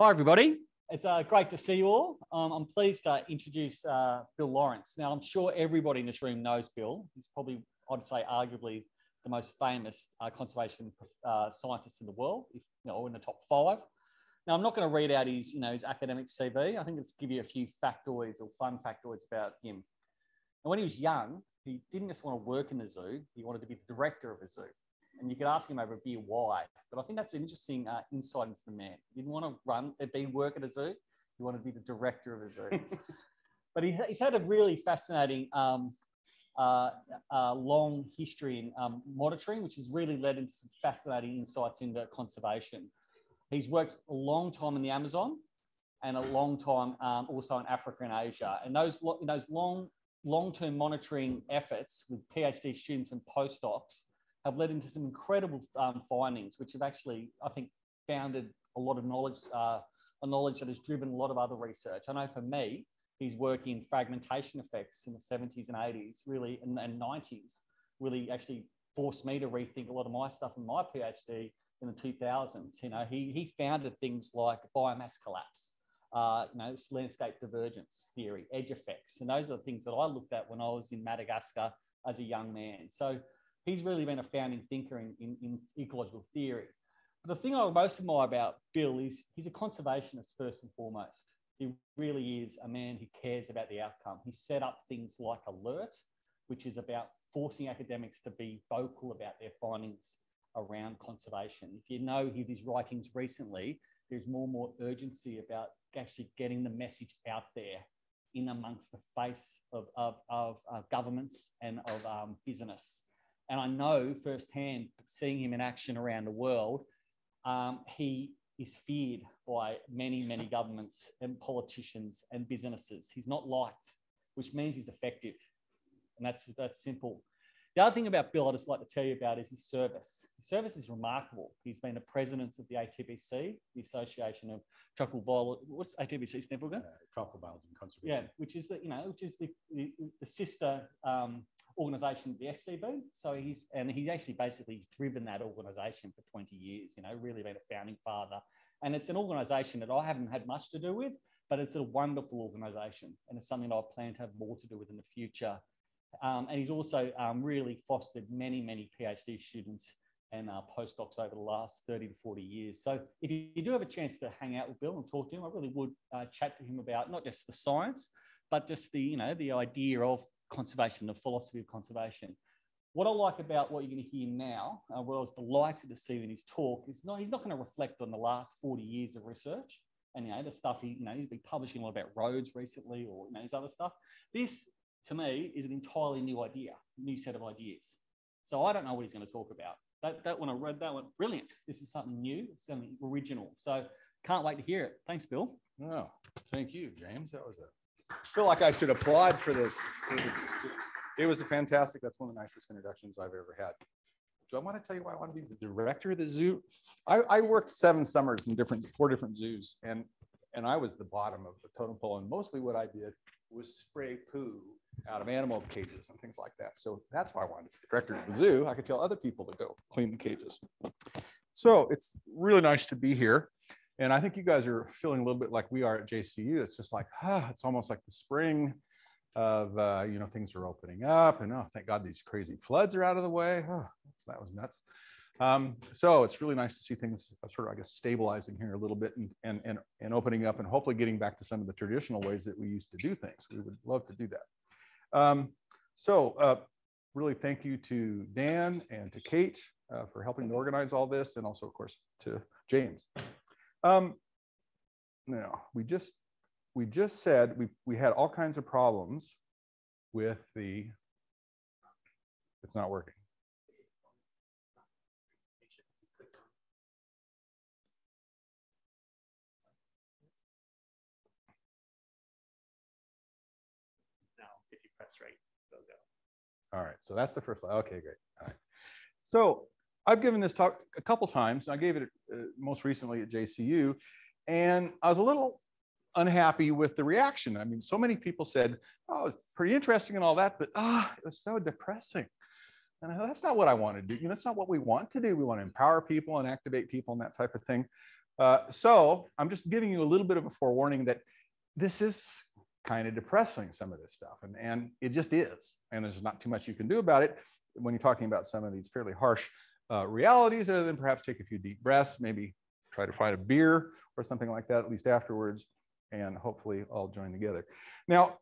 Hi, everybody. It's uh, great to see you all. Um, I'm pleased to introduce uh, Bill Laurance. Now, I'm sure everybody in this room knows Bill. He's probably, I'd say, arguably the most famous uh, conservation uh, scientist in the world, if, you know, in the top five. Now, I'm not going to read out his, you know, his academic CV. I think it's give you a few factoids or fun factoids about him. And when he was young, he didn't just want to work in the zoo; he wanted to be the director of a zoo. And you could ask him over a beer why. But I think that's an interesting uh, insight into the man. He didn't want to run, uh, be work at a zoo. He wanted to be the director of a zoo. but he, he's had a really fascinating um, uh, uh, long history in um, monitoring, which has really led into some fascinating insights into conservation. He's worked a long time in the Amazon and a long time um, also in Africa and Asia. And those, those long, long-term monitoring efforts with PhD students and postdocs have led into some incredible um, findings, which have actually, I think, founded a lot of knowledge, uh, a knowledge that has driven a lot of other research. I know for me, his work in fragmentation effects in the 70s and 80s, really, and, and 90s, really actually forced me to rethink a lot of my stuff in my PhD in the 2000s. You know, he, he founded things like biomass collapse, uh, you know, landscape divergence theory, edge effects. And those are the things that I looked at when I was in Madagascar as a young man. So he's really been a founding thinker in, in, in ecological theory. But the thing I most admire about Bill is he's a conservationist first and foremost. He really is a man who cares about the outcome. He set up things like Alert, which is about forcing academics to be vocal about their findings around conservation. If you know his writings recently, there's more and more urgency about actually getting the message out there in amongst the face of, of, of uh, governments and of um, business. And I know firsthand, seeing him in action around the world, um, he is feared by many, many governments and politicians and businesses. He's not liked, which means he's effective. And that's, that's simple. The other thing about Bill I'd just like to tell you about is his service. His service is remarkable. He's been the president of the ATBC, the Association of Tropical Biology. What's ATBC stand for? Uh, Tropical Biology and Conservation. Yeah, which is the you know which is the the, the sister um, organisation of the SCB. So he's and he's actually basically driven that organisation for 20 years. You know, really been a founding father. And it's an organisation that I haven't had much to do with, but it's a wonderful organisation, and it's something that I plan to have more to do with in the future. Um, and he's also um, really fostered many, many PhD students and uh, postdocs over the last 30 to 40 years. So if you, you, do have a chance to hang out with Bill and talk to him, I really would uh, chat to him about not just the science, but just the, you know, the idea of conservation, the philosophy of conservation. What I like about what you're going to hear now, uh, what I was delighted to see in his talk, is not, he's not going to reflect on the last 40 years of research and you know the stuff he you know he's been publishing a lot about roads recently or you know his other stuff. This to me is an entirely new idea, new set of ideas. So I don't know what he's going to talk about. That, that one I read, that one, brilliant. This is something new, something original. So can't wait to hear it. Thanks, Bill. Oh, thank you, James. That was a, feel like I should applaud for this. It was, a, fantastic, that's one of the nicest introductions I've ever had. So I want to tell you why I want to be the director of the zoo. I, I worked seven summers in different, four different zoos and, and I was the bottom of the totem pole. And mostly what I did was spray poo out of animal cages and things like that. So that's why I wanted to be director of the zoo. I could tell other people to go clean the cages. So it's really nice to be here. And I think you guys are feeling a little bit like we are at JCU. It's just like, ah, it's almost like the spring of, uh, you know, things are opening up and oh, thank God these crazy floods are out of the way. Oh, that was nuts. Um, so it's really nice to see things sort of, I guess, stabilizing here a little bit and, and, and, and opening up and hopefully getting back to some of the traditional ways that we used to do things. We would love to do that. Um, so uh, really thank you to Dan and to Kate uh, for helping to organize all this and also of course to James. Um, now we just we just said we, we had all kinds of problems with the it's not working. No, if you press right, they'll go. All right, so that's the first slide. Okay, great. All right. So I've given this talk a couple times. I gave it most recently at JCU, and I was a little unhappy with the reaction. I mean, so many people said, "Oh, it's pretty interesting and all that," but ah, oh, it was so depressing. And I, that's not what I want to do. You know, that's not what we want to do. We want to empower people and activate people and that type of thing. Uh, so I'm just giving you a little bit of a forewarning that this is kind of depressing, some of this stuff, and, and it just is. And there's not too much you can do about it when you're talking about some of these fairly harsh uh, realities, other than perhaps take a few deep breaths, maybe try to find a beer or something like that, at least afterwards, and hopefully all join together. Now,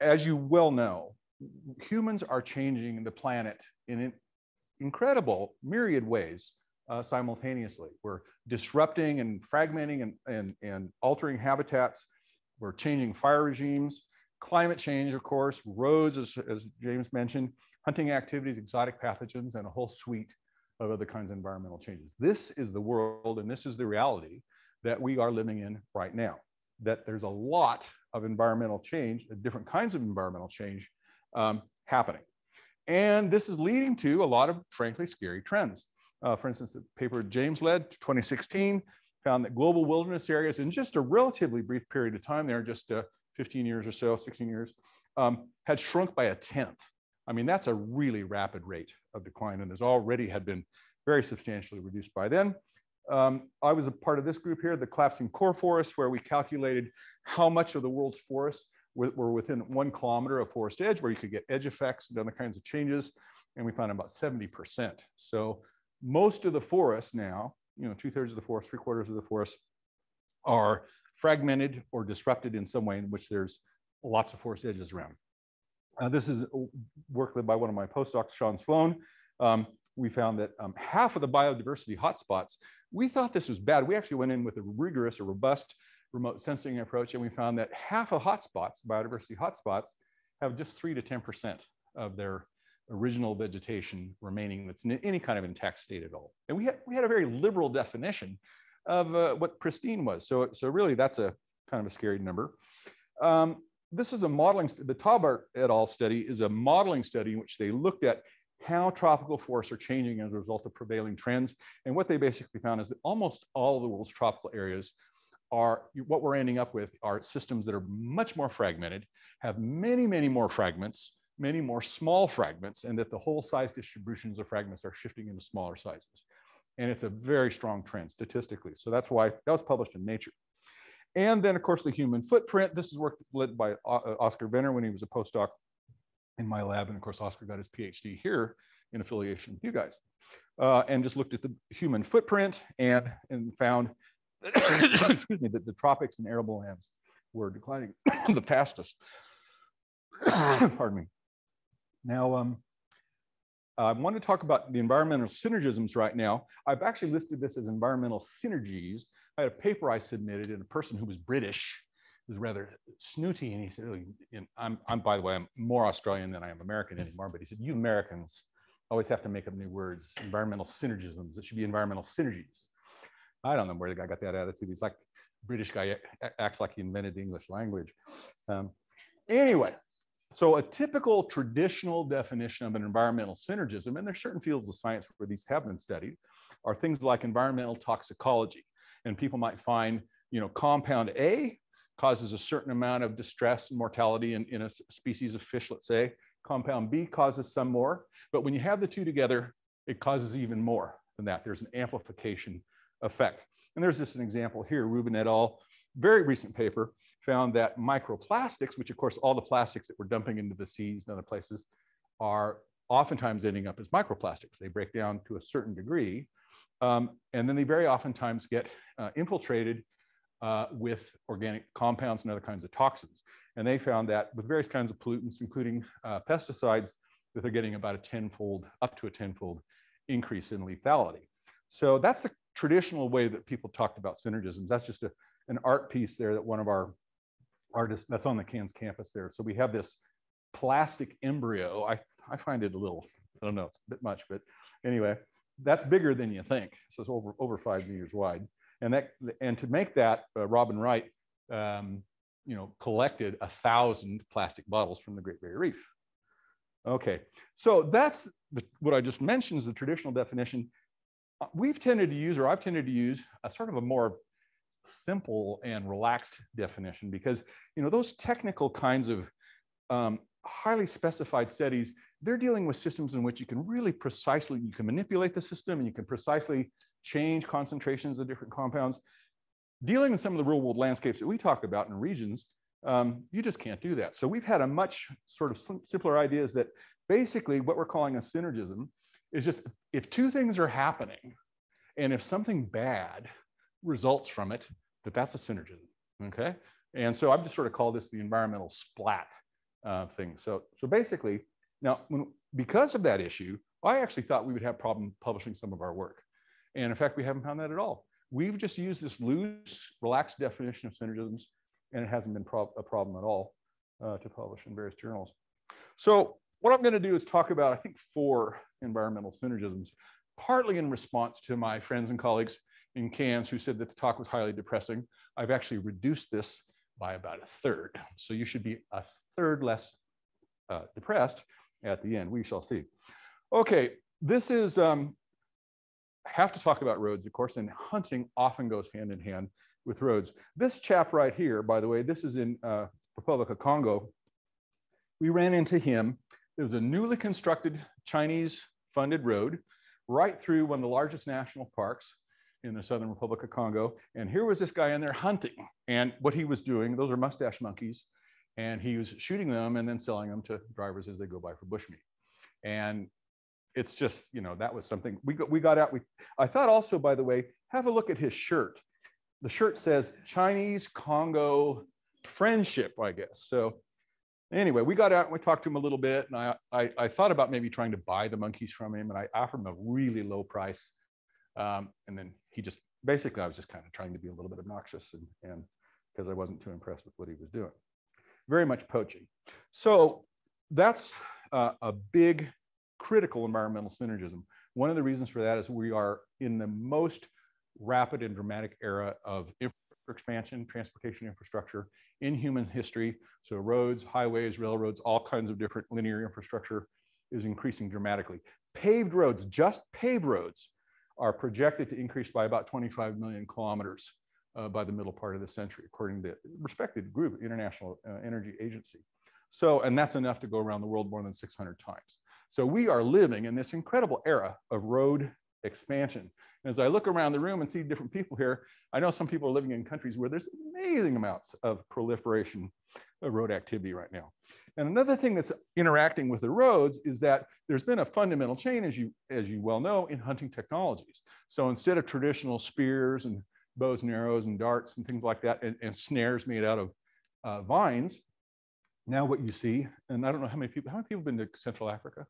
as you well know, humans are changing the planet in incredible myriad ways uh, simultaneously. We're disrupting and fragmenting and, and, and altering habitats. We're changing fire regimes, climate change, of course, roads, as, as James mentioned, hunting activities, exotic pathogens, and a whole suite of other kinds of environmental changes. This is the world and this is the reality that we are living in right now, that there's a lot of environmental change, different kinds of environmental change um, happening. And this is leading to a lot of frankly scary trends. Uh, for instance, the paper James led 2016 found that global wilderness areas in just a relatively brief period of time, there just uh, 15 years or so, 16 years, um, had shrunk by a tenth. I mean, that's a really rapid rate of decline and has already had been very substantially reduced by then. Um, I was a part of this group here, the collapsing core forest, where we calculated how much of the world's forests were within one kilometer of forest edge, where you could get edge effects and other kinds of changes. And we found about 70%. So most of the forest now, you know, two thirds of the forest, three quarters of the forest are fragmented or disrupted in some way in which there's lots of forest edges around. Uh, this is work led by one of my postdocs, Sean Sloan. Um, we found that um, half of the biodiversity hotspots, we thought this was bad. We actually went in with a rigorous or robust remote sensing approach, and we found that half of hotspots, biodiversity hotspots, have just three to 10% of their original vegetation remaining that's in any kind of intact state at all. And we had, we had a very liberal definition of uh, what pristine was. So, so really that's a kind of a scary number. Um, this is a modeling, the Taubert et al. study is a modeling study in which they looked at how tropical forests are changing as a result of prevailing trends. And what they basically found is that almost all of the world's tropical areas are what we're ending up with are systems that are much more fragmented, have many, many more fragments, many more small fragments, and that the whole size distributions of fragments are shifting into smaller sizes. And it's a very strong trend statistically. So that's why that was published in Nature. And then, of course, the human footprint. This is work led by uh, Oscar Venter when he was a postdoc in my lab. And of course, Oscar got his PhD here in affiliation with you guys. Uh, and just looked at the human footprint and, and found excuse me, that the tropics and arable lands were declining the fastest. Pardon me. Now, um, I want to talk about the environmental synergisms right now. I've actually listed this as environmental synergies. I had a paper I submitted and a person who was British was rather snooty and he said, oh, I'm, I'm, by the way, I'm more Australian than I am American anymore, but he said, you Americans always have to make up new words, environmental synergisms. It should be environmental synergies. I don't know where the guy got that attitude. He's like British guy acts like he invented the English language. Um, anyway, so a typical traditional definition of an environmental synergism, and there's certain fields of science where these have been studied, are things like environmental toxicology. And people might find, you know, compound A causes a certain amount of distress and mortality in, in a species of fish, let's say. Compound B causes some more, but when you have the two together, it causes even more than that. There's an amplification effect. And there's just an example here, Rubin et al., very recent paper, found that microplastics, which of course all the plastics that we're dumping into the seas and other places are oftentimes ending up as microplastics. They break down to a certain degree, um, and then they very oftentimes get uh, infiltrated uh, with organic compounds and other kinds of toxins. And they found that with various kinds of pollutants, including uh, pesticides, that they're getting about a tenfold, up to a tenfold increase in lethality. So that's the traditional way that people talked about synergisms. That's just a, an art piece there that one of our artists, that's on the Cairns campus there. So we have this plastic embryo. I, I find it a little, I don't know, it's a bit much, but anyway, that's bigger than you think. So it's over, over five meters wide. And that, and to make that, uh, Robin Wright, um, you know, collected a thousand plastic bottles from the Great Barrier Reef. Okay, so that's the, what I just mentioned is the traditional definition. Uh, we've tended to use, or I've tended to use, a sort of a more simple and relaxed definition because you know those technical kinds of um, highly specified studies they're dealing with systems in which you can really precisely, you can manipulate the system and you can precisely change concentrations of different compounds. Dealing with some of the real world landscapes that we talk about in regions, um, you just can't do that. So we've had a much sort of simpler idea is that basically what we're calling a synergism is just if two things are happening and if something bad results from it, that that's a synergism, okay? And so I've just sort of called this the environmental splat uh, thing. So, so basically, now, when, because of that issue, I actually thought we would have problem publishing some of our work. And in fact, we haven't found that at all. We've just used this loose, relaxed definition of synergisms, and it hasn't been a problem at all uh, to publish in various journals. So what I'm going to do is talk about, I think, four environmental synergisms, partly in response to my friends and colleagues in Cairns who said that the talk was highly depressing. I've actually reduced this by about a third. So you should be a third less uh, depressed at the end. We shall see. Okay, this is, um, have to talk about roads, of course, and hunting often goes hand in hand with roads. This chap right here, by the way, this is in uh, Republic of Congo. We ran into him. There was a newly constructed Chinese funded road right through one of the largest national parks in the Southern Republic of Congo. And here was this guy in there hunting. And what he was doing, those are mustache monkeys and he was shooting them and then selling them to drivers as they go by for bushmeat. And it's just, you know, that was something we got, we got out. We, I thought also, by the way, have a look at his shirt. The shirt says Chinese Congo friendship, I guess. So anyway, we got out and we talked to him a little bit. And I, I, I thought about maybe trying to buy the monkeys from him and I offered him a really low price. Um, and then he just, basically, I was just kind of trying to be a little bit obnoxious and, and because I wasn't too impressed with what he was doing very much poaching. So that's uh, a big critical environmental synergism. One of the reasons for that is we are in the most rapid and dramatic era of expansion, transportation infrastructure in human history. So roads, highways, railroads, all kinds of different linear infrastructure is increasing dramatically. Paved roads, just paved roads, are projected to increase by about 25 million kilometers uh, by the middle part of the century, according to the respected group, International uh, Energy Agency. So, and that's enough to go around the world more than 600 times. So we are living in this incredible era of road expansion. And as I look around the room and see different people here, I know some people are living in countries where there's amazing amounts of proliferation of road activity right now. And another thing that's interacting with the roads is that there's been a fundamental change, as you, as you well know, in hunting technologies. So instead of traditional spears and bows and arrows and darts and things like that, and, and snares made out of uh, vines. Now what you see, and I don't know how many people, how many people have been to Central Africa?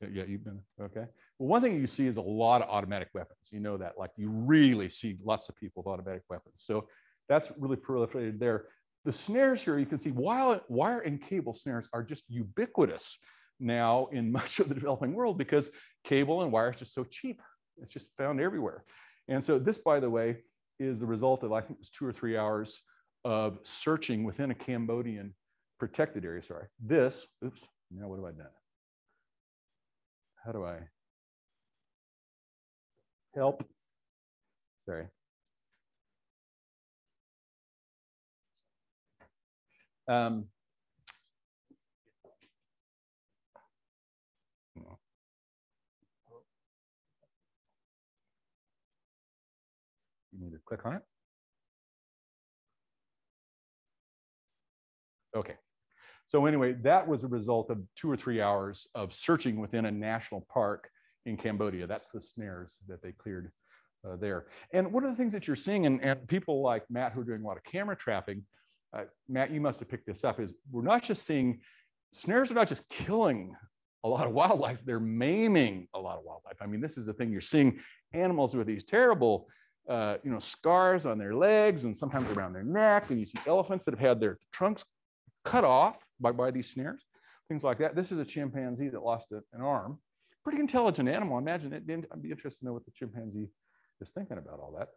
Yeah, you've been, okay. Well, one thing you see is a lot of automatic weapons. You know that, like you really see lots of people with automatic weapons. So that's really proliferated there. The snares here, you can see wire, wire and cable snares are just ubiquitous now in much of the developing world because cable and wire is just so cheap. It's just found everywhere. And so this, by the way, is the result of, I think it's two or three hours of searching within a Cambodian protected area. Sorry, this, oops, now what have I done? How do I help? Sorry. Um, Need to click on it. Okay. So anyway, that was a result of two or three hours of searching within a national park in Cambodia. That's the snares that they cleared uh, there. And one of the things that you're seeing, and, and, people like Matt who are doing a lot of camera trapping, uh, Matt, you must have picked this up, is we're not just seeing, snares are not just killing a lot of wildlife, they're maiming a lot of wildlife. I mean, this is the thing, you're seeing animals with these terrible uh, you know, scars on their legs and sometimes around their neck. And you see elephants that have had their trunks cut off by, by these snares, things like that. This is a chimpanzee that lost a, an arm. Pretty intelligent animal. Imagine it. I'd be interested to know what the chimpanzee is thinking about all that.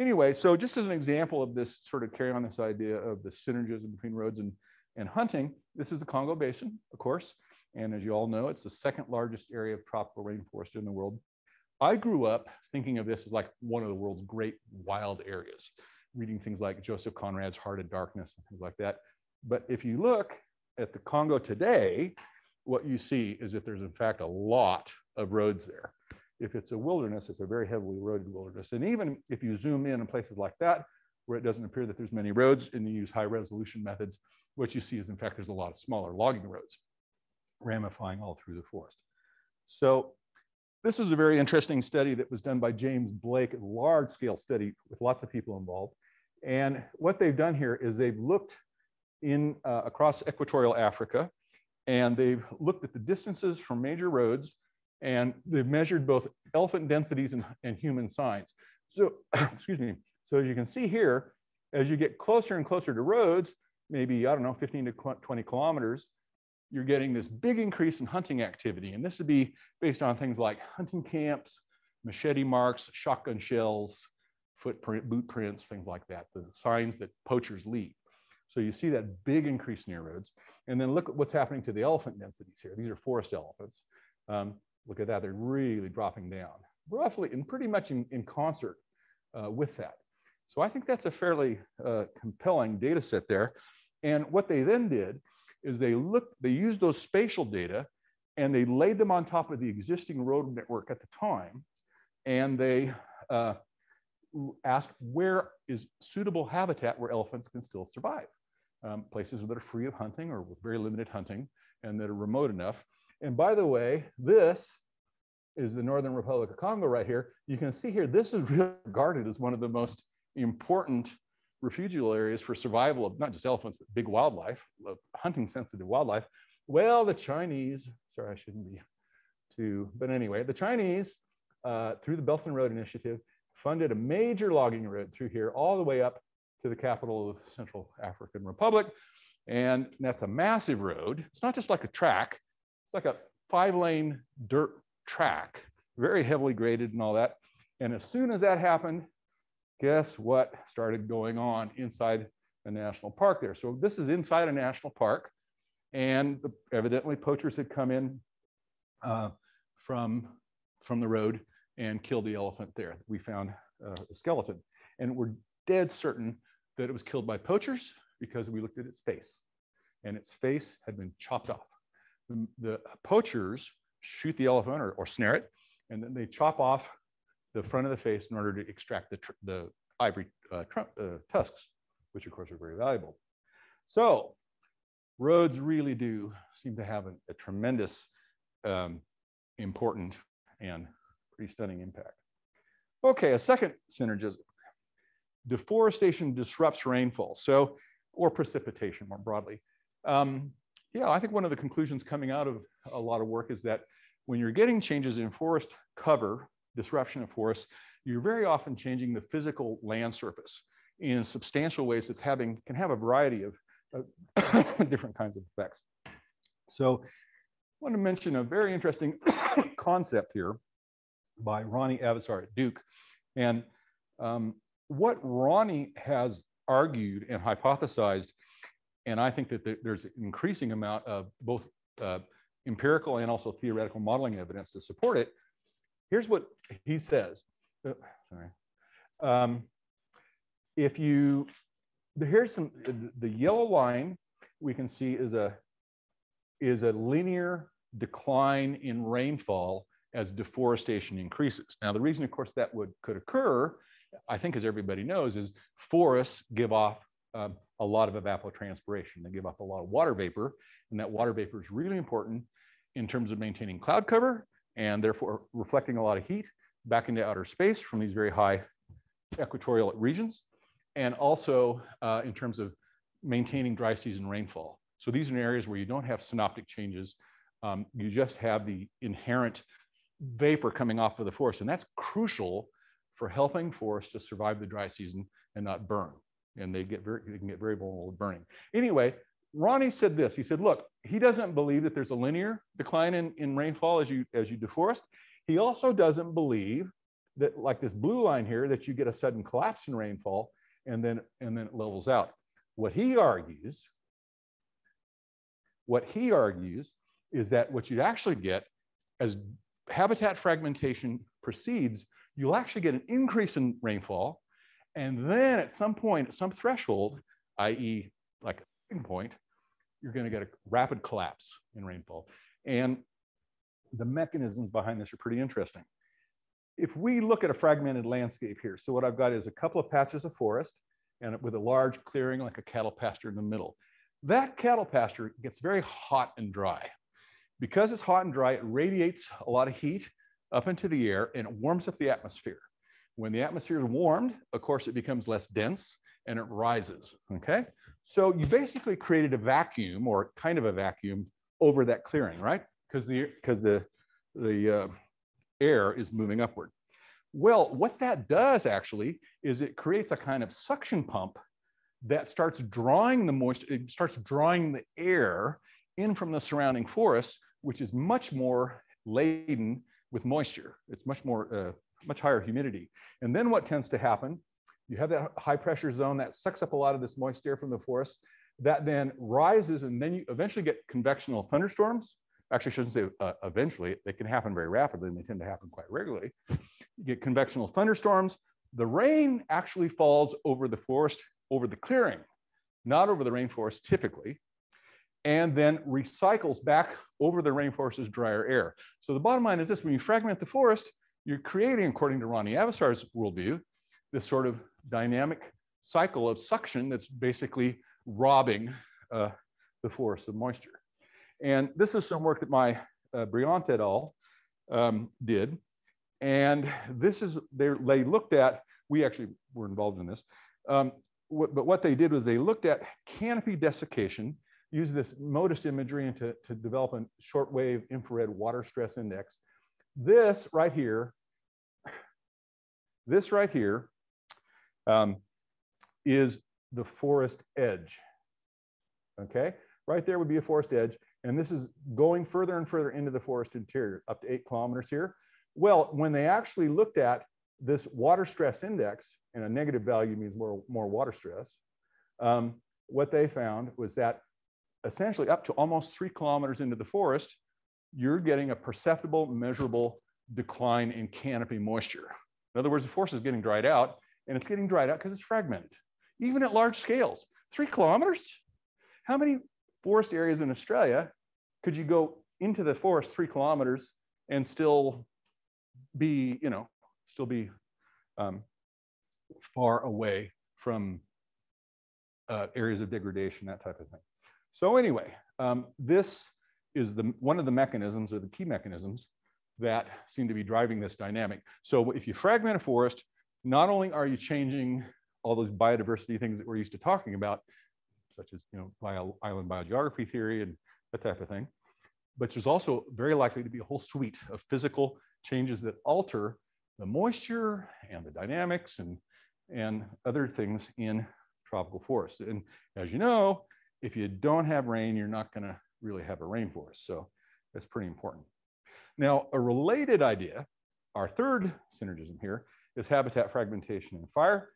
Anyway, so just as an example of this sort of carry on this idea of the synergism between roads and, and hunting, this is the Congo Basin, of course. And as you all know, it's the second largest area of tropical rainforest in the world. I grew up thinking of this as like one of the world's great wild areas, reading things like Joseph Conrad's Heart of Darkness and things like that. But if you look at the Congo today, what you see is that there's in fact a lot of roads there. If it's a wilderness, it's a very heavily eroded wilderness. And even if you zoom in in places like that, where it doesn't appear that there's many roads and you use high resolution methods, what you see is in fact, there's a lot of smaller logging roads ramifying all through the forest. So this was a very interesting study that was done by James Blake, a large scale study with lots of people involved. And what they've done here is they've looked in uh, across equatorial Africa and they've looked at the distances from major roads and they've measured both elephant densities and, and human signs. So, excuse me. So as you can see here, as you get closer and closer to roads, maybe, I don't know, 15 to 20 kilometers, you're getting this big increase in hunting activity. And this would be based on things like hunting camps, machete marks, shotgun shells, footprint, boot prints, things like that, the signs that poachers leave. So you see that big increase near roads. And then look at what's happening to the elephant densities here. These are forest elephants. Um, look at that, they're really dropping down, roughly and pretty much in, in concert uh, with that. So I think that's a fairly uh, compelling data set there. And what they then did is they looked, they used those spatial data and they laid them on top of the existing road network at the time. And they uh, asked where is suitable habitat where elephants can still survive um, places that are free of hunting or with very limited hunting and that are remote enough. And by the way, this is the Northern Republic of Congo right here. You can see here, this is regarded as one of the most important refugial areas for survival of not just elephants, but big wildlife, hunting sensitive wildlife. Well, the Chinese, sorry, I shouldn't be too, but anyway, the Chinese, uh, through the Belt and Road Initiative, funded a major logging road through here all the way up to the capital of Central African Republic. And that's a massive road. It's not just like a track, it's like a five lane dirt track, very heavily graded and all that. And as soon as that happened, guess what started going on inside the national park there? So this is inside a national park. And the, evidently poachers had come in uh, from, from the road and killed the elephant there. We found uh, a skeleton. And we're dead certain that it was killed by poachers because we looked at its face and its face had been chopped off. The, the poachers shoot the elephant or, or, snare it, and then they chop off the front of the face in order to extract the, the ivory uh, uh, tusks, which of course are very valuable. So roads really do seem to have a, a tremendous um, important and pretty stunning impact. Okay, a second synergism deforestation disrupts rainfall, so, or precipitation more broadly. Um, yeah, I think one of the conclusions coming out of a lot of work is that when you're getting changes in forest cover, disruption of forests, you're very often changing the physical land surface in substantial ways that's having, can have a variety of different kinds of effects. So I want to mention a very interesting concept here by Ronnie Avissar at Duke. And um, what Ronnie has argued and hypothesized, and I think that there's an increasing amount of both uh, empirical and also theoretical modeling evidence to support it. Here's what he says. Oh, sorry. Um, if you, here's some, the yellow line we can see is a, is a linear decline in rainfall as deforestation increases. Now, the reason, of course, that would could occur I think as everybody knows, is forests give off um, a lot of evapotranspiration. They give off a lot of water vapor, and that water vapor is really important in terms of maintaining cloud cover and therefore reflecting a lot of heat back into outer space from these very high equatorial regions, and also uh, in terms of maintaining dry season rainfall. So these are areas where you don't have synoptic changes. Um, you just have the inherent vapor coming off of the forest, and that's crucial for helping forests to survive the dry season and not burn. And they get very, they can get very vulnerable to burning. Anyway, Ronnie said this. He said, look, he doesn't believe that there's a linear decline in, in rainfall as you, as you deforest. He also doesn't believe that like this blue line here, that you get a sudden collapse in rainfall and then, and then it levels out. What he argues, what he argues is that what you'd actually get as habitat fragmentation proceeds, you'll actually get an increase in rainfall. And then at some point, at some threshold, i.e. like a point, you're gonna get a rapid collapse in rainfall. And the mechanisms behind this are pretty interesting. If we look at a fragmented landscape here, so what I've got is a couple of patches of forest and with a large clearing like a cattle pasture in the middle. That cattle pasture gets very hot and dry. Because it's hot and dry, it radiates a lot of heat up into the air and it warms up the atmosphere. When the atmosphere is warmed, of course, it becomes less dense and it rises, okay? So you basically created a vacuum or kind of a vacuum over that clearing, right? Because the, because the, the uh, air is moving upward. Well, what that does actually is it creates a kind of suction pump that starts drawing the moisture, it starts drawing the air in from the surrounding forest, which is much more laden with moisture. It's much more, uh, much higher humidity. And then what tends to happen, you have that high pressure zone that sucks up a lot of this moist air from the forest that then rises and then you eventually get convectional thunderstorms. Actually, I shouldn't say uh, eventually, they can happen very rapidly and they tend to happen quite regularly. You get convectional thunderstorms. The rain actually falls over the forest, over the clearing, not over the rainforest typically and then recycles back over the rainforest's drier air. So the bottom line is this, when you fragment the forest, you're creating, according to Ronnie Avissar's worldview, this sort of dynamic cycle of suction that's basically robbing uh, the forest of moisture. And this is some work that my uh, Briant et al. Um, did. And this is, they, looked at, we actually were involved in this, um, but what they did was they looked at canopy desiccation use this MODIS imagery and to, to develop a shortwave infrared water stress index. This right here, this right here um, is the forest edge. Okay, right there would be a forest edge. And this is going further and further into the forest interior, up to eight kilometers here. Well, when they actually looked at this water stress index, and a negative value means more, more water stress, um, what they found was that essentially up to almost three kilometers into the forest, you're getting a perceptible, measurable decline in canopy moisture. In other words, the forest is getting dried out, and it's getting dried out because it's fragmented, even at large scales. Three kilometers? How many forest areas in Australia could you go into the forest three kilometers and still be, you know, still be um, far away from uh, areas of degradation, that type of thing. So anyway, um, this is the, one of the mechanisms or the key mechanisms that seem to be driving this dynamic. So if you fragment a forest, not only are you changing all those biodiversity things that we're used to talking about, such as you know bio, island biogeography theory and that type of thing, but there's also very likely to be a whole suite of physical changes that alter the moisture and the dynamics and, and other things in tropical forests. And as you know, if you don't have rain, you're not going to really have a rainforest. So that's pretty important. Now, a related idea, our third synergism here, is habitat fragmentation and fire.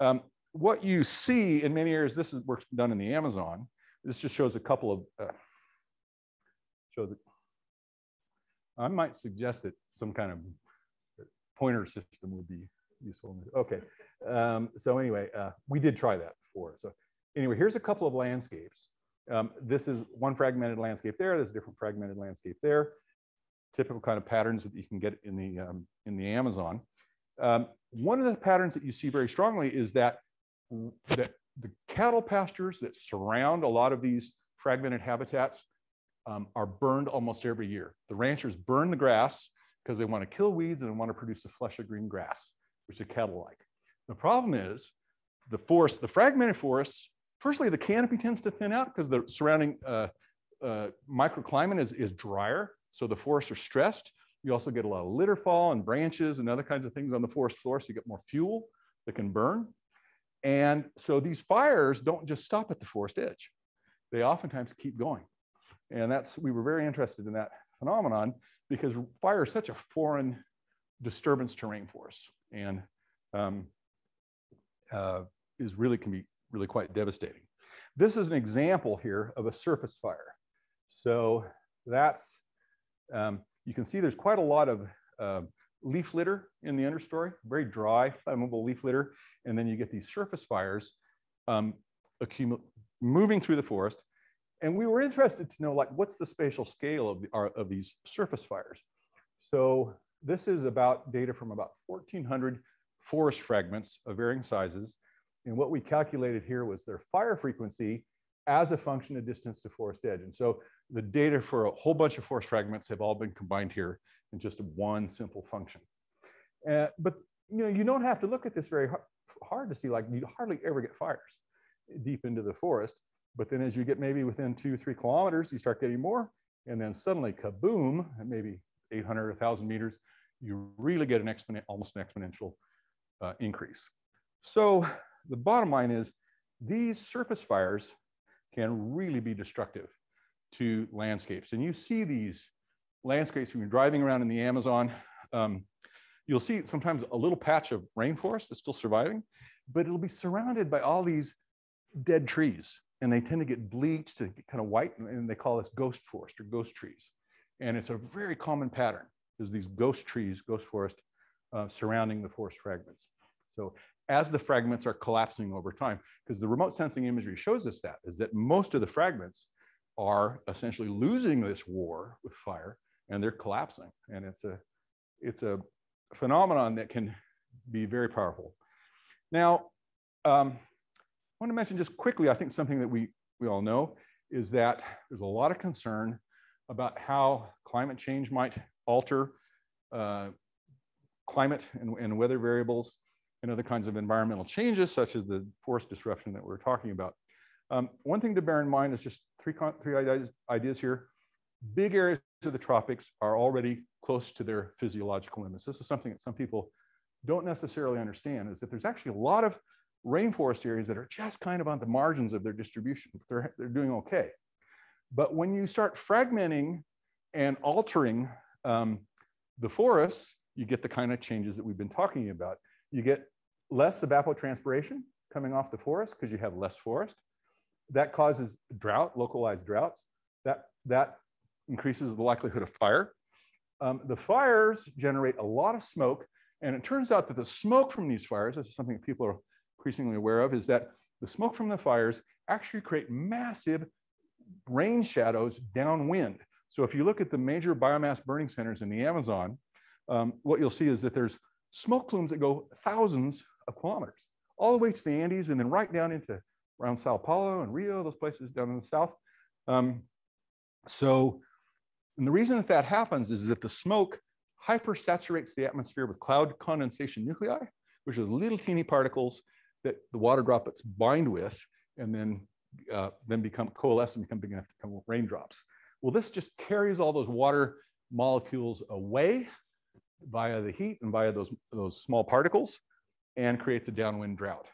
Um, what you see in many areas, this is work done in the Amazon. This just shows a couple of, uh, shows it. I might suggest that some kind of pointer system would be useful. Okay, um, so anyway, uh, we did try that before. So anyway, here's a couple of landscapes. Um, this is one fragmented landscape there. There's a different fragmented landscape there. Typical kind of patterns that you can get in the, um, in the Amazon. Um, one of the patterns that you see very strongly is that, that the cattle pastures that surround a lot of these fragmented habitats um, are burned almost every year. The ranchers burn the grass because they want to kill weeds and want to produce a flush of green grass, which the cattle like. The problem is the forest, the fragmented forests Firstly, the canopy tends to thin out because the surrounding uh, uh, microclimate is, is drier. So the forests are stressed. You also get a lot of litter fall and branches and other kinds of things on the forest floor. So you get more fuel that can burn. And so these fires don't just stop at the forest edge. They oftentimes keep going. And that's, we were very interested in that phenomenon because fire is such a foreign disturbance to rainforests and um, uh, is really can be really quite devastating. This is an example here of a surface fire. So that's, um, you can see there's quite a lot of uh, leaf litter in the understory, very dry, flammable leaf litter. And then you get these surface fires um, moving through the forest. And we were interested to know like what's the spatial scale of, the, of these surface fires. So this is about data from about 1,400 forest fragments of varying sizes. And what we calculated here was their fire frequency as a function of distance to forest edge. And so the data for a whole bunch of forest fragments have all been combined here in just one simple function. Uh, but you know, you don't have to look at this very hard, to see, like you hardly ever get fires deep into the forest. But then as you get maybe within two, three kilometers, you start getting more. And then suddenly kaboom, maybe 800, 1,000 meters, you really get an exponent, almost an exponential uh, increase. So the bottom line is these surface fires can really be destructive to landscapes. And you see these landscapes when you're driving around in the Amazon. Um, you'll see sometimes a little patch of rainforest that's still surviving, but it'll be surrounded by all these dead trees. And they tend to get bleached to get kind of white, and they call this ghost forest or ghost trees. And it's a very common pattern is these ghost trees, ghost forest uh, surrounding the forest fragments. So as the fragments are collapsing over time, because the remote sensing imagery shows us that, is that most of the fragments are essentially losing this war with fire and they're collapsing. And it's a, it's a phenomenon that can be very powerful. Now, um, I want to mention just quickly, I think something that we, we all know is that there's a lot of concern about how climate change might alter uh, climate and, and weather variables and other kinds of environmental changes, such as the forest disruption that we're talking about. Um, one thing to bear in mind is just three, three ideas, ideas here. Big areas of the tropics are already close to their physiological limits. This is something that some people don't necessarily understand is that there's actually a lot of rainforest areas that are just kind of on the margins of their distribution. They're, they're doing okay. But when you start fragmenting and altering um, the forests, you get the kind of changes that we've been talking about. You get less evapotranspiration coming off the forest because you have less forest. That causes drought, localized droughts. That, that increases the likelihood of fire. Um, the fires generate a lot of smoke. And it turns out that the smoke from these fires, this is something that people are increasingly aware of, is that the smoke from the fires actually create massive rain shadows downwind. So if you look at the major biomass burning centers in the Amazon, um, what you'll see is that there's smoke plumes that go thousands of kilometers, all the way to the Andes and then right down into around Sao Paulo and Rio, those places down in the south. Um, so, and the reason that that happens is that the smoke hypersaturates the atmosphere with cloud condensation nuclei, which are little teeny particles that the water droplets bind with and then, uh, then become coalesce and become big enough to become raindrops. Well, this just carries all those water molecules away via the heat and via those, those small particles and creates a downwind drought.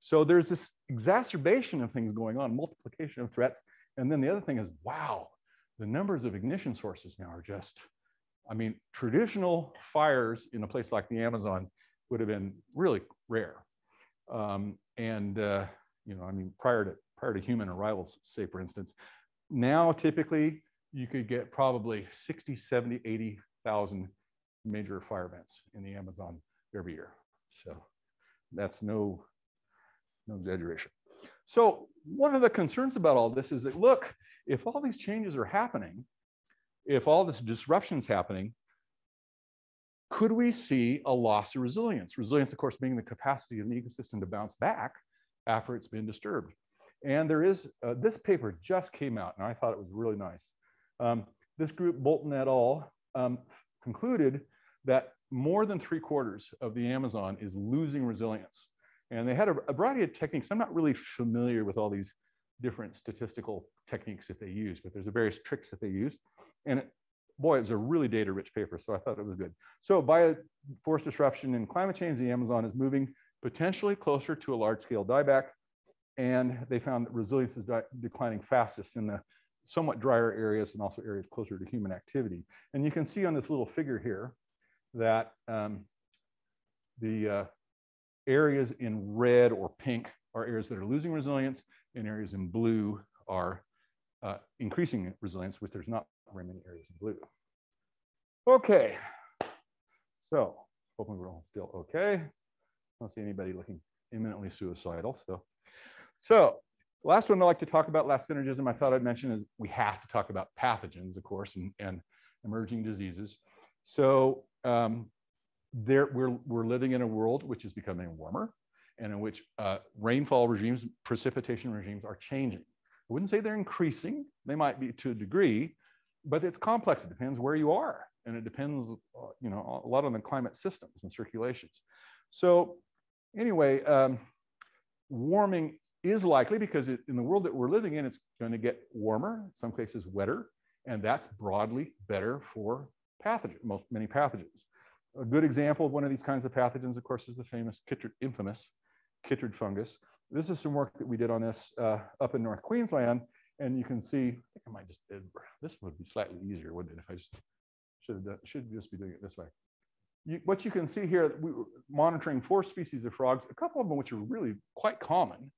So there's this exacerbation of things going on, multiplication of threats. And then the other thing is, wow, the numbers of ignition sources now are just, I mean, traditional fires in a place like the Amazon would have been really rare. Um, and, uh, you know, I mean, prior to, prior to human arrivals, say for instance, now typically you could get probably 60, 70, 80,000 major fire events in the Amazon every year. So that's no, no exaggeration. So one of the concerns about all this is that, look, if all these changes are happening, if all this disruption is happening, could we see a loss of resilience? Resilience, of course, being the capacity of an ecosystem to bounce back after it's been disturbed. And there is, uh, this paper just came out and I thought it was really nice. Um, this group, Boulton et al., um, concluded that more than three quarters of the Amazon is losing resilience. And they had a, a, variety of techniques. I'm not really familiar with all these different statistical techniques that they use, but there's a various tricks that they use. And it, boy, it was a really data rich paper, so I thought it was good. So by forest disruption and climate change, the Amazon is moving potentially closer to a large scale dieback. And they found that resilience is declining fastest in the somewhat drier areas and also areas closer to human activity. And you can see on this little figure here that um, the uh, areas in red or pink are areas that are losing resilience and areas in blue are uh, increasing resilience, which there's not very many areas in blue. Okay, so hoping we're all still okay. I don't see anybody looking imminently suicidal. So, so last one I'd like to talk about, last synergism I thought I'd mention is we have to talk about pathogens, of course, and, and emerging diseases. So um, there, we're, we're living in a world which is becoming warmer and in which uh, rainfall regimes, precipitation regimes are changing. I wouldn't say they're increasing. They might be to a degree, but it's complex. It depends where you are. And it depends, uh, you know, a lot on the climate systems and circulations. So anyway, um, warming is likely because it, in the world that we're living in, it's going to get warmer, in some cases wetter, and that's broadly better for pathogens, most many pathogens. A good example of one of these kinds of pathogens, of course, is the famous chytrid, infamous chytrid fungus. This is some work that we did on this uh, up in North Queensland, and you can see, I think I might just, this would be slightly easier, wouldn't it, if I just should done, should just be doing it this way. You, what you can see here, we were monitoring four species of frogs, a couple of them which are really quite common.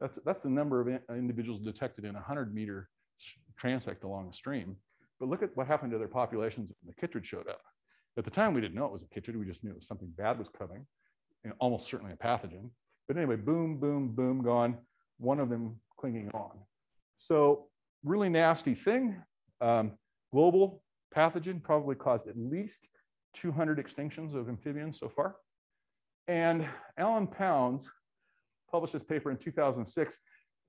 That's, that's the number of in, individuals detected in a 100 meter transect along the stream. But look at what happened to their populations when the chytrid showed up. At the time, we didn't know it was a chytrid. We just knew it was something bad was coming, and almost certainly a pathogen. But anyway, boom, boom, boom, gone. One of them clinging on. So really nasty thing. Um, global pathogen probably caused at least 200 extinctions of amphibians so far. And Alan Pounds published this paper in 2006.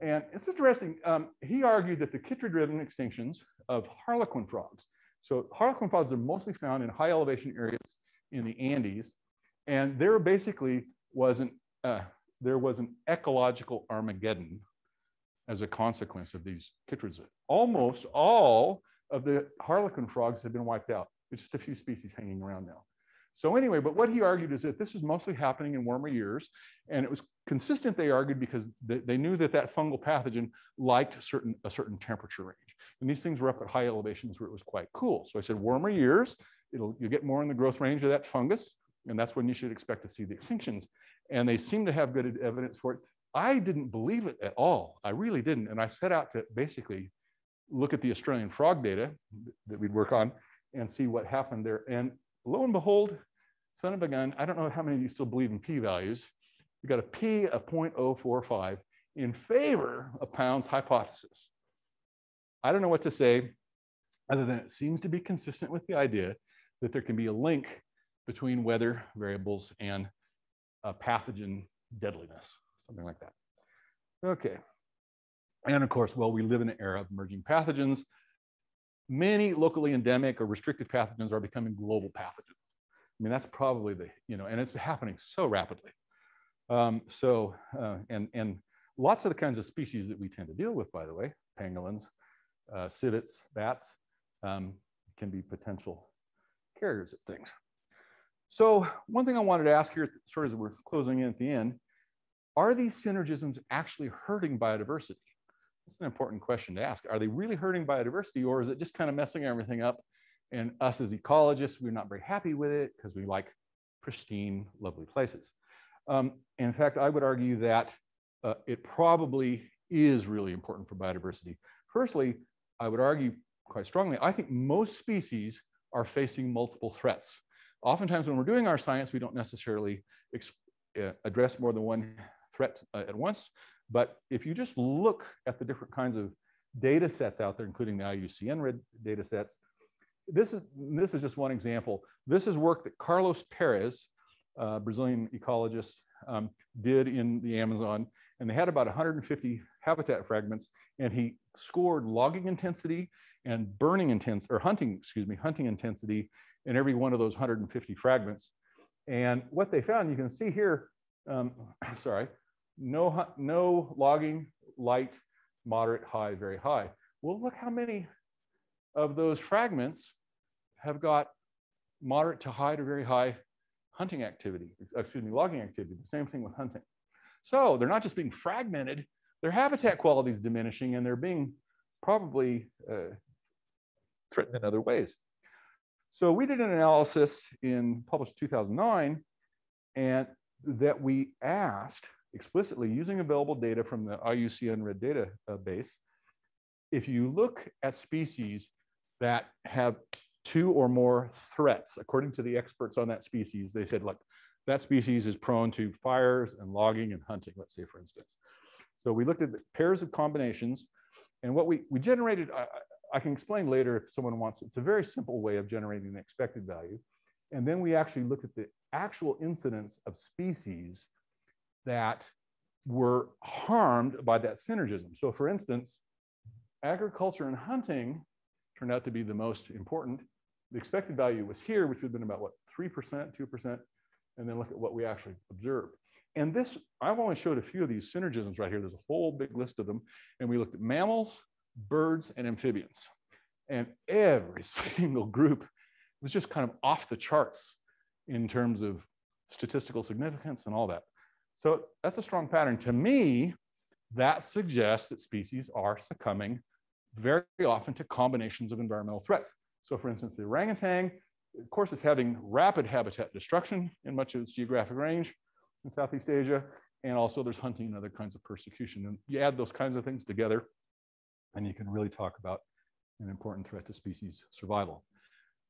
And it's interesting. Um, he argued that the chytrid-driven extinctions of harlequin frogs. So harlequin frogs are mostly found in high elevation areas in the Andes. And there basically was an, uh, there was an ecological Armageddon as a consequence of these chytrids. Almost all of the harlequin frogs have been wiped out. There's just a few species hanging around now. So anyway, but what he argued is that this is mostly happening in warmer years. And it was consistent, they argued, because they, they knew that that fungal pathogen liked certain, a certain temperature range. And these things were up at high elevations where it was quite cool. So I said, warmer years, it'll, you get more in the growth range of that fungus. And that's when you should expect to see the extinctions. And they seem to have good evidence for it. I didn't believe it at all. I really didn't. And I set out to basically look at the Australian frog data that we'd work on and see what happened there. And lo and behold, son of a gun, I don't know how many of you still believe in p-values. We got a p of 0.045 in favor of Pounds' hypothesis. I don't know what to say other than it seems to be consistent with the idea that there can be a link between weather variables and uh, pathogen deadliness, something like that. Okay. And of course, well, we live in an era of emerging pathogens. Many locally endemic or restricted pathogens are becoming global pathogens. I mean, that's probably the, you know, and it's happening so rapidly. Um, so, uh, and, and lots of the kinds of species that we tend to deal with, by the way, pangolins, uh, civets, bats, um, can be potential carriers of things. So one thing I wanted to ask here, sort of as we're closing in at the end, are these synergisms actually hurting biodiversity? That's an important question to ask. Are they really hurting biodiversity or is it just kind of messing everything up? And us as ecologists, we're not very happy with it because we like pristine, lovely places. Um, in fact, I would argue that uh, it probably is really important for biodiversity. Firstly, I would argue quite strongly, I think most species are facing multiple threats. Oftentimes when we're doing our science, we don't necessarily uh, address more than one threat uh, at once. But if you just look at the different kinds of data sets out there, including the IUCN red data sets, this is, this is just one example. This is work that Carlos Peres, uh, Brazilian ecologist, um, did in the Amazon. And they had about 150 habitat fragments, and he scored logging intensity and burning intensity, or hunting, excuse me, hunting intensity in every one of those 150 fragments. And what they found, you can see here, um, sorry, no, no logging, light, moderate, high, very high. Well, look how many of those fragments have got moderate to high to very high hunting activity, excuse me, logging activity, the same thing with hunting. So they're not just being fragmented, their habitat quality is diminishing and they're being probably uh, threatened in other ways. So we did an analysis in published 2009 and that we asked explicitly using available data from the IUCN Red data uh, database, if you look at species that have two or more threats, according to the experts on that species, they said, look, that species is prone to fires and logging and hunting, let's say, for instance. So we looked at pairs of combinations and what we, we generated, I, I can explain later if someone wants, it's a very simple way of generating the expected value. And then we actually looked at the actual incidence of species that were harmed by that synergism. So for instance, agriculture and hunting turned out to be the most important. The expected value was here, which would have been about what, 3%, 2%, and then look at what we actually observed. And this, I've only showed a few of these synergisms right here. There's a whole big list of them. And we looked at mammals, birds, and amphibians. And every single group was just kind of off the charts in terms of statistical significance and all that. So that's a strong pattern. To me, that suggests that species are succumbing very often to combinations of environmental threats. So for instance, the orangutan, of course, is having rapid habitat destruction in much of its geographic range in Southeast Asia. And also there's hunting and other kinds of persecution. And you add those kinds of things together, and you can really talk about an important threat to species survival.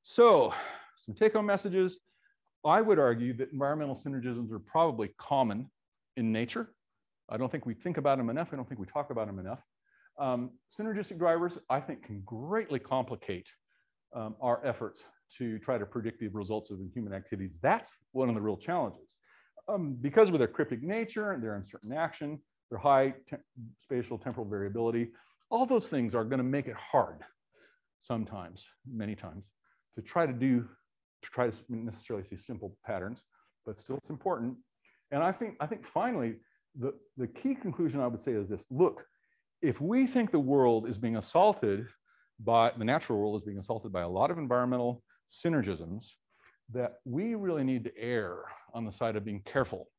So some take home messages. I would argue that environmental synergisms are probably common in nature. I don't think we think about them enough. I don't think we talk about them enough. Um, synergistic drivers, I think, can greatly complicate um, our efforts to try to predict the results of human activities. That's one of the real challenges. Um, because of their cryptic nature and their uncertain action, their high te spatial temporal variability, all those things are going to make it hard sometimes, many times, to try to do, to try to necessarily see simple patterns, but still it's important. And I think, I think finally, the, the key conclusion I would say is this, look, if we think the world is being assaulted by, the natural world is being assaulted by a lot of environmental synergisms, that we really need to err on the side of being careful,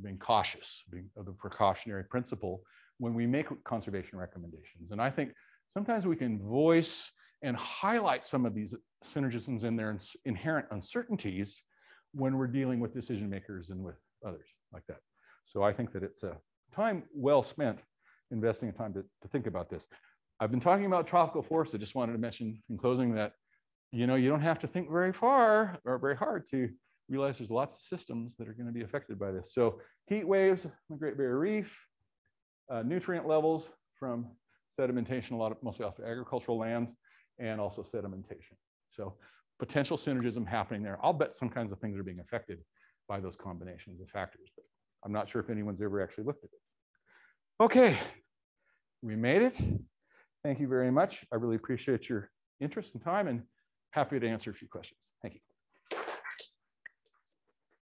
being cautious, being of the precautionary principle when we make conservation recommendations. And I think sometimes we can voice and highlight some of these synergisms and their inherent uncertainties when we're dealing with decision makers and with others like that. So I think that it's a time well spent investing in time to, to think about this. I've been talking about tropical forests. I just wanted to mention in closing that, you know, you don't have to think very far or very hard to realize there's lots of systems that are going to be affected by this. So heat waves, the Great Barrier Reef, uh, nutrient levels from sedimentation, a lot of mostly off agricultural lands, and also sedimentation. So potential synergism happening there. I'll bet some kinds of things are being affected by those combinations of factors, but I'm not sure if anyone's ever actually looked at it. Okay, we made it. Thank you very much. I really appreciate your interest and time and happy to answer a few questions. Thank you.